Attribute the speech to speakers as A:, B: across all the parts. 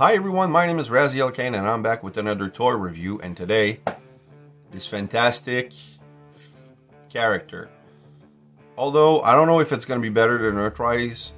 A: Hi everyone, my name is Razyel Kayne and I'm back with another toy review and today, this fantastic character. Although, I don't know if it's going to be better than Earthrise.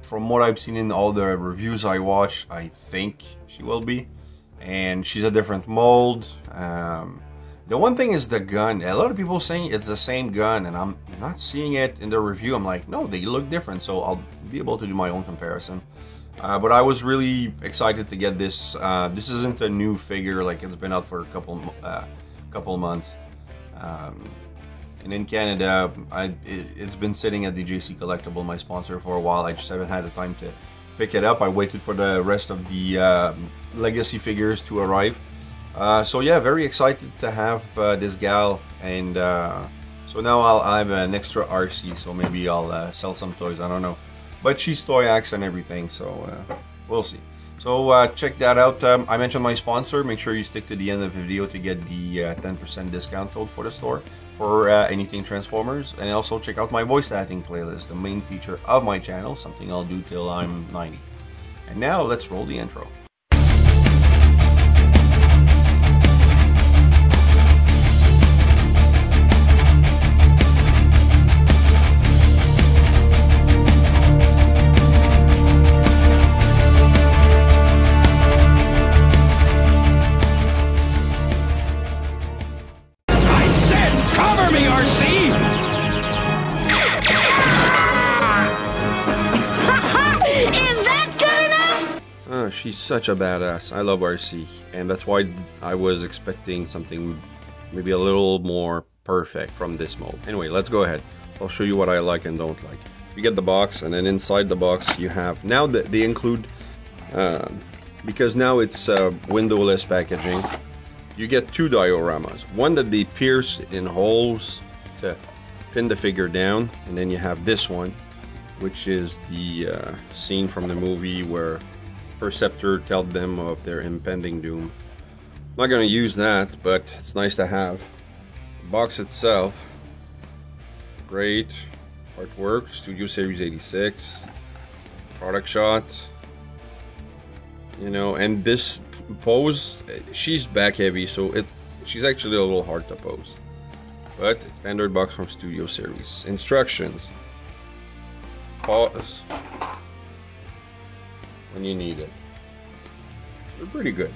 A: From what I've seen in all the reviews I watch, I think she will be. And she's a different mold. Um, the one thing is the gun. A lot of people saying it's the same gun and I'm not seeing it in the review. I'm like, no, they look different. So I'll be able to do my own comparison. Uh, but I was really excited to get this. Uh, this isn't a new figure, like it's been out for a couple uh, couple months. Um, and in Canada, I, it, has been sitting at the DJC Collectible, my sponsor, for a while. I just haven't had the time to pick it up. I waited for the rest of the uh, legacy figures to arrive. Uh, so yeah, very excited to have uh, this gal, and so now I'll I have an extra Arcee, so maybe I'll sell some toys. I don't know. But she's Toyhax and everything, so uh, we'll see. So uh, check that out. Um, I mentioned my sponsor. Make sure you stick to the end of the video to get the 10% uh, discount code for the store for uh, anything Transformers. And also check out my voice acting playlist, the main feature of my channel, something I'll do till I'm 90. And now let's roll the intro. She's such a badass. I love Arcee, and that's why I was expecting something maybe a little more perfect from this mold. Anyway, let's go ahead. I'll show you what I like and don't like. You get the box, and then inside the box you have, now that they include, uh, because now it's uh, windowless packaging, you get two dioramas. One that they pierce in holes to pin the figure down, and then you have this one, which is the uh, scene from the movie where Perceptor tell them of their impending doom. Not to use that, but it's nice to have. The box itself, great artwork, Studio Series 86, product shot, you know, and this pose, she's back heavy, so it she's actually a little hard to pose. But standard box from Studio Series. Instructions. Pause when you need it. They're pretty good.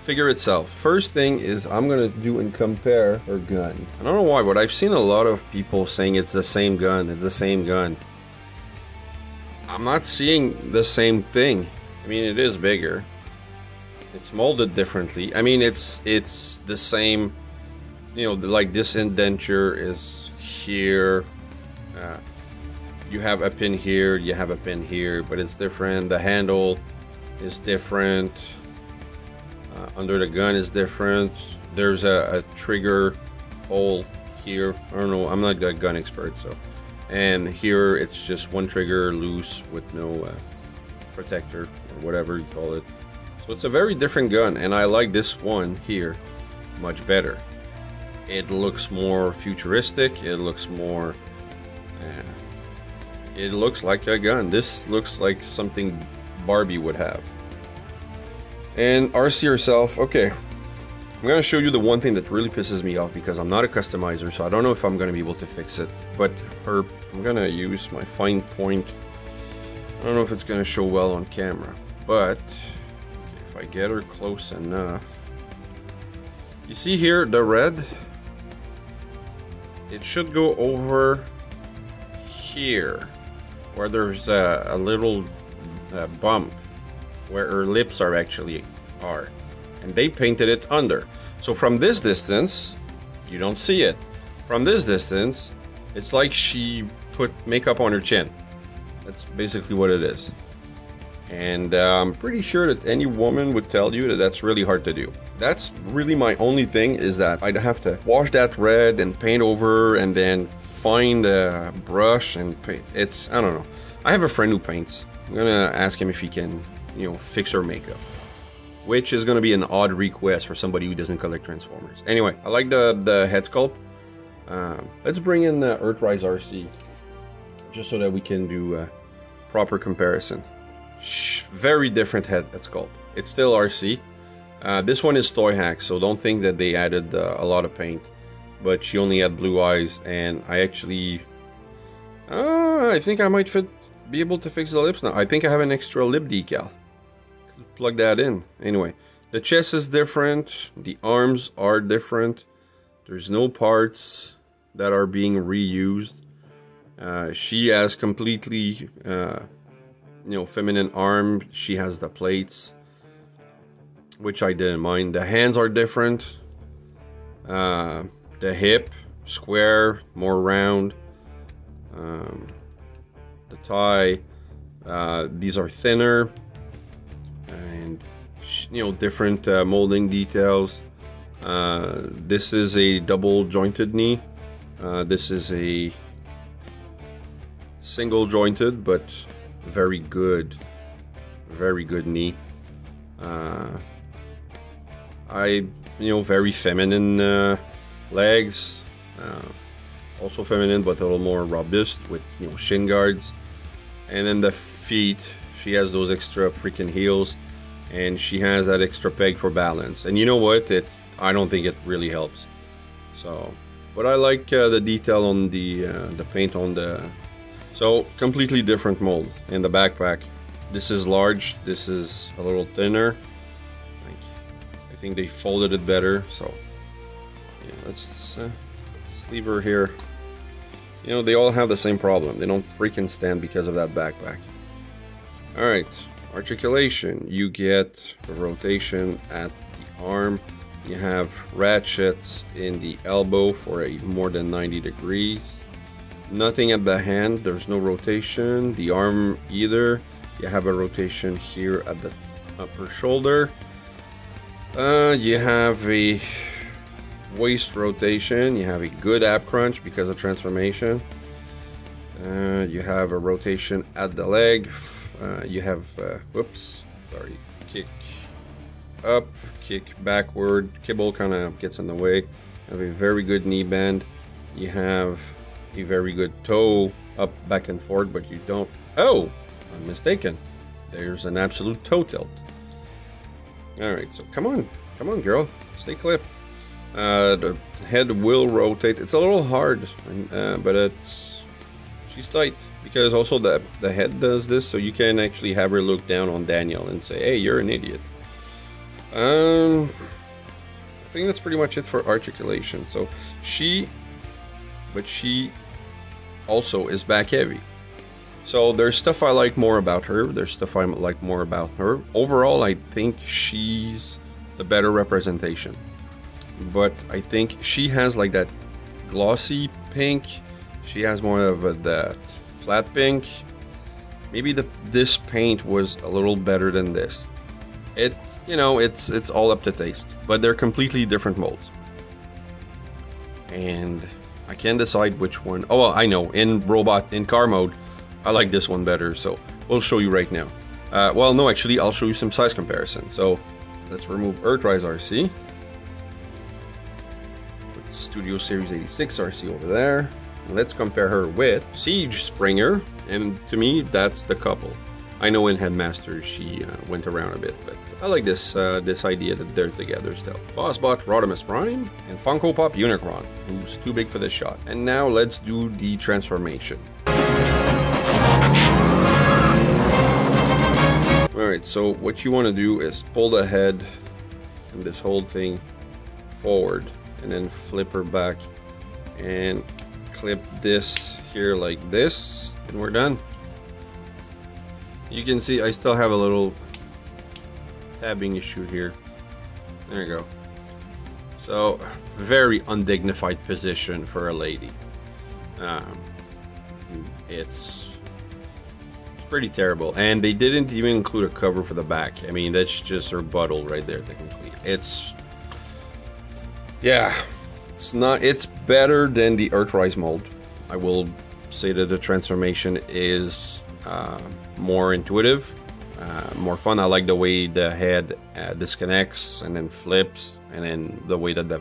A: Figure itself. First thing is I'm gonna do and compare her gun. I don't know why, but I've seen a lot of people saying it's the same gun, it's the same gun. I'm not seeing the same thing. I mean, it is bigger. It's molded differently. I mean, it's it's the same. You know, like this indenture is here. Uh, you have a pin here, you have a pin here, but it's different. The handle is different. Uh, under the gun is different. There's a, a, trigger hole here. I don't know. I'm not a gun expert, so. And here it's just one trigger loose with no uh, protector or whatever you call it. So it's a very different gun, and I like this one here much better. It looks more futuristic. It looks more. Uh, it looks like a gun. This looks like something Barbie would have. And Arcee herself, okay. I'm gonna show you the one thing that really pisses me off because I'm not a customizer, so I don't know if I'm gonna be able to fix it. But her, I'm gonna use my fine point. I don't know if it's gonna show well on camera, but if I get her close enough. You see here, the red? It should go over here where there's a, a little uh, bump where her lips are actually are. And they painted it under. So from this distance you don't see it. From this distance it's like she put makeup on her chin. That's basically what it is. And uh, I'm pretty sure that any woman would tell you that that's really hard to do. That's really my only thing is that I'd have to wash that red and paint over and then find a brush and paint. It's, I don't know. I have a friend who paints. I'm gonna ask him if he can, you know, fix her makeup. Which is gonna be an odd request for somebody who doesn't collect Transformers. Anyway, I like the, the head sculpt. Um, let's bring in the Earthrise Arcee. Just so that we can do a proper comparison. very different head sculpt. It's still Arcee. Uh, this one is Toy Hack, so don't think that they added uh, a lot of paint. But she only had blue eyes, and I actually... Uh, I think I might fit, be able to fix the lips now. I think I have an extra lip decal. Plug that in. Anyway, the chest is different. The arms are different. There's no parts that are being reused. Uh, she has completely, uh, you know, feminine arm. She has the plates, which I didn't mind. The hands are different. Uh, the hip, square, more round. Um, the tie, uh, these are thinner and you know different uh, molding details. Uh, this is a double jointed knee. this is a single jointed but very good very good knee uh, I you know very feminine uh, legs uh, also feminine but a little more robust with you know shin guards. And then the feet she has those extra freaking heels and she has that extra peg for balance. And you know what? It's I don't think it really helps. So but I like uh, the detail on the uh, the paint on the so completely different mold in the backpack. This is large, this is a little thinner. I think they folded it better, so yeah, let's, uh, let's leave her here. You know, they all have the same problem. They don't freaking stand because of that backpack. Alright, articulation. You get rotation at the arm. You have ratchets in the elbow for a more than 90 degrees. Nothing at the hand, there's no rotation. The arm either. You have a rotation here at the upper shoulder. Uh, you have a waist rotation. You have a good ab crunch because of transformation. Uh, you have a rotation at the leg. Uh, you have, uh, whoops, sorry, kick up, kick backward. Kibble kind of gets in the way. You have a very good knee bend. You have a very good toe up, back and forth, but you don't... Oh! I'm mistaken. There's an absolute toe tilt. Alright, so come on. Come on, girl. Stay clipped. Uh, the head will rotate. It's a little hard, uh, but it's... She's tight. Because also the, the head does this, so you can actually have her look down on Daniel and say, hey, you're an idiot. Um... I think that's pretty much it for articulation. So she... But she also is back heavy. So there's stuff I like more about her. There's stuff I like more about her. Overall, I think she's the better representation. But I think she has like that glossy pink. She has more of a, that flat pink. Maybe the this paint was a little better than this. It, you know, it's it's all up to taste. But they're completely different molds. And I can decide which one. Oh, well, I know. In robot, in car mode, I like this one better. So we'll show you right now. Uh, well, no, actually, I'll show you some size comparison. So let's remove Earthrise Arcee. Studio Series 86 Arcee over there. Let's compare her with Siege Springer. And to me, that's the couple. I know in Headmaster she uh, went around a bit, but I like this uh, this idea that they're together still. Bossbot Rodimus Prime and Funko Pop Unicron, who's too big for this shot. And now let's do the transformation. Alright, so what you want to do is pull the head and this whole thing forward and then flip her back and clip this here like this and we're done. You can see I still have a little tabbing issue here. There you go. So, very undignified position for a lady. Um, it's, pretty terrible. And they didn't even include a cover for the back. I mean, that's just her buttle right there technically. It's, yeah, it's not, it's better than the Earthrise mold. I will say that the transformation is uh, more intuitive, uh, more fun. I like the way the head uh, disconnects and then flips, and then the way that the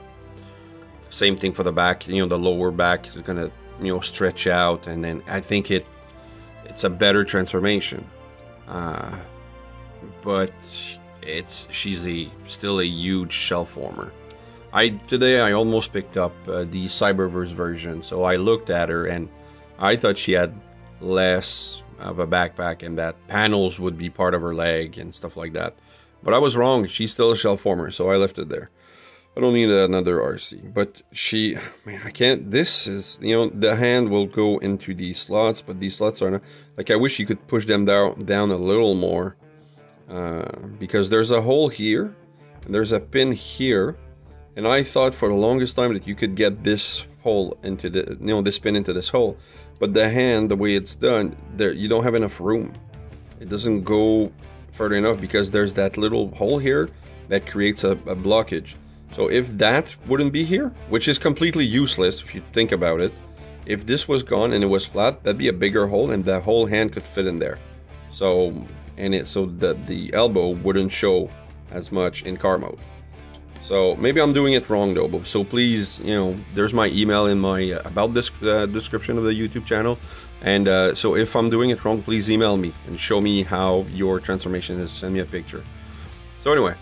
A: same thing for the back. You know, the lower back is gonna you know stretch out, and then I think it it's a better transformation. Uh, but it's she's a still a huge shell former. I today I almost picked up uh, the Cyberverse version, so I looked at her and I thought she had less of a backpack and that panels would be part of her leg and stuff like that. But I was wrong. She's still a shell former, so I left it there. I don't need another Arcee, but she, man, I can't, this is, you know, the hand will go into these slots, but these slots are not, like, I wish you could push them down, down a little more, uh, because there's a hole here, and there's a pin here, and I thought for the longest time that you could get this hole into the, you know, this pin into this hole, but the hand, the way it's done, there, you don't have enough room. It doesn't go further enough because there's that little hole here that creates a, a blockage. So if that wouldn't be here, which is completely useless if you think about it, if this was gone and it was flat, that'd be a bigger hole and the whole hand could fit in there. So, and it so that the elbow wouldn't show as much in car mode. So maybe I'm doing it wrong though, but so please, you know, there's my email in my uh, about this uh, description of the YouTube channel. And uh, so if I'm doing it wrong, please email me and show me how your transformation is. Send me a picture. So anyway,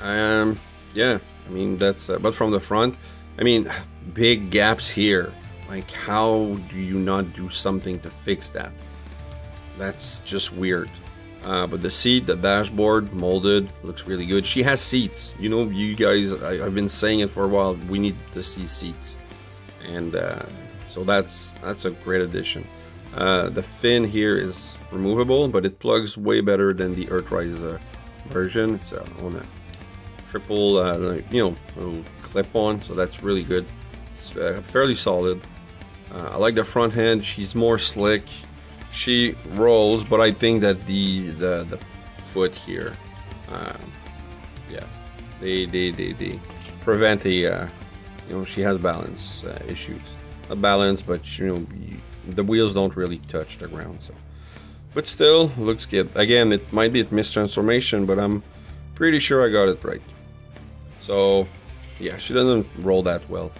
A: um, yeah, I mean that's uh, but from the front, I mean big gaps here. Like how do you not do something to fix that? That's just weird. Uh, but the seat, the dashboard, molded, looks really good. She has seats. You know, you guys, I, have been saying it for a while. We need to see seats, and uh, so that's that's a great addition. Uh, the fin here is removable, but it plugs way better than the Earthrise version. It's uh, on a triple, uh, you know, clip-on, so that's really good. It's uh, fairly solid. I like the front hand. She's more slick. She rolls, but I think that the the, the foot here, um, yeah, they they they, they prevent a, uh, you know, she has balance uh, issues. A balance, but you know, the wheels don't really touch the ground, so. But still, looks good. Again, it might be a mistransformation, but I'm pretty sure I got it right. So, yeah, she doesn't roll that well.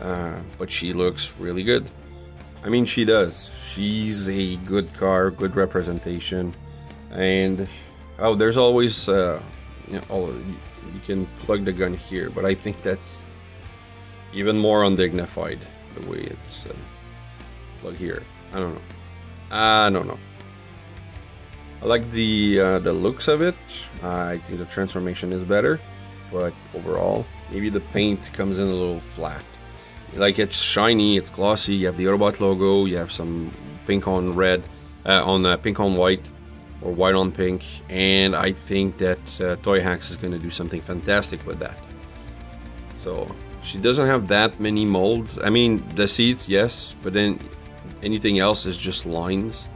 A: Uh, but she looks really good. I mean, she does. She's a good car, good representation. And, oh, there's always, uh, you, know, oh, you can plug the gun here, but I think that's even more undignified the way it's uh, plug here. I don't know. I don't know. I like the uh, the looks of it. I think the transformation is better but overall, maybe the paint comes in a little flat. Like it's shiny, it's glossy, you have the Autobot logo, you have some pink on red, uh, on uh, pink on white, or white on pink, and I think that uh, Toyhax is going to do something fantastic with that. So she doesn't have that many molds. I mean, the seats, yes, but then anything else is just lines.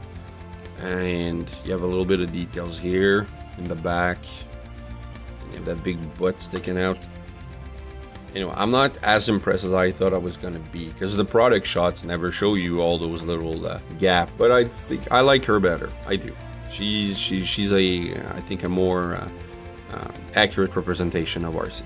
A: And you have a little bit of details here in the back, You have that big butt sticking out. Anyway, I'm not as impressed as I thought I was gonna be because the product shots never show you all those little uh, gap. But I think I like her better. I do. She's she, she's a I think a more uh, uh, accurate representation of Arcee.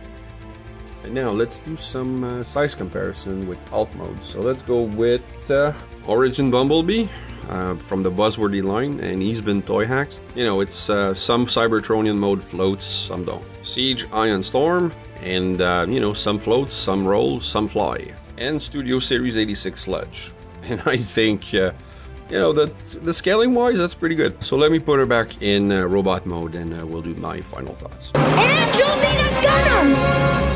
A: And now let's do some uh, size comparison with alt mode. So let's go with uh, Origin Bumblebee uh, from the Buzzworthy line, and he's been toy hacked. You know, it's uh, some Cybertronian mode floats, some don't. Siege Ion Storm, and uh, you know, some floats, some roll, some fly. And Studio Series 86 Sludge. And I think, uh, you know, the, the scaling wise, that's pretty good. So let me put her back in uh, robot mode and uh, we'll do my final thoughts. And you'll need a gunner!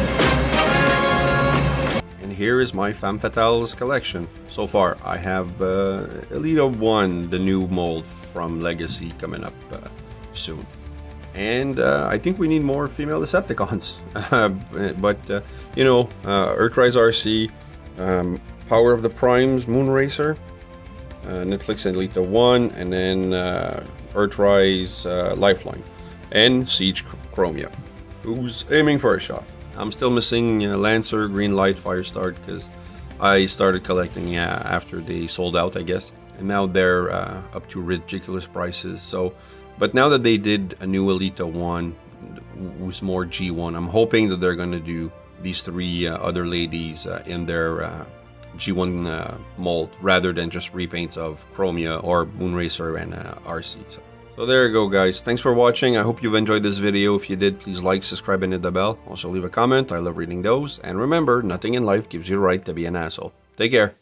A: and here is my Femme Fatales collection. So far, I have uh, Elita 1, the new mold from Legacy coming up uh, soon. And uh, I think we need more female Decepticons. but, uh, you know, uh, Earthrise Arcee, um, Power of the Primes, Moonracer, uh, Netflix Elita 1, and then uh, Earthrise uh, Lifeline, and Siege Chromia, who's aiming for a shot. I'm still missing uh, Lancer, Green Light, Firestar because I started collecting after they sold out, I guess. And now they're uh, up to ridiculous prices. So, but now that they did a new Elita one, who's more G1, I'm hoping that they're going to do these three uh, other ladies uh, in their uh, G1 uh, mold rather than just repaints of Chromia or Moonracer and Arcee. So So there you go guys, thanks for watching, I hope you've enjoyed this video, if you did please like, subscribe and hit the bell, also leave a comment, I love reading those, and remember, nothing in life gives you the right to be an asshole. Take care.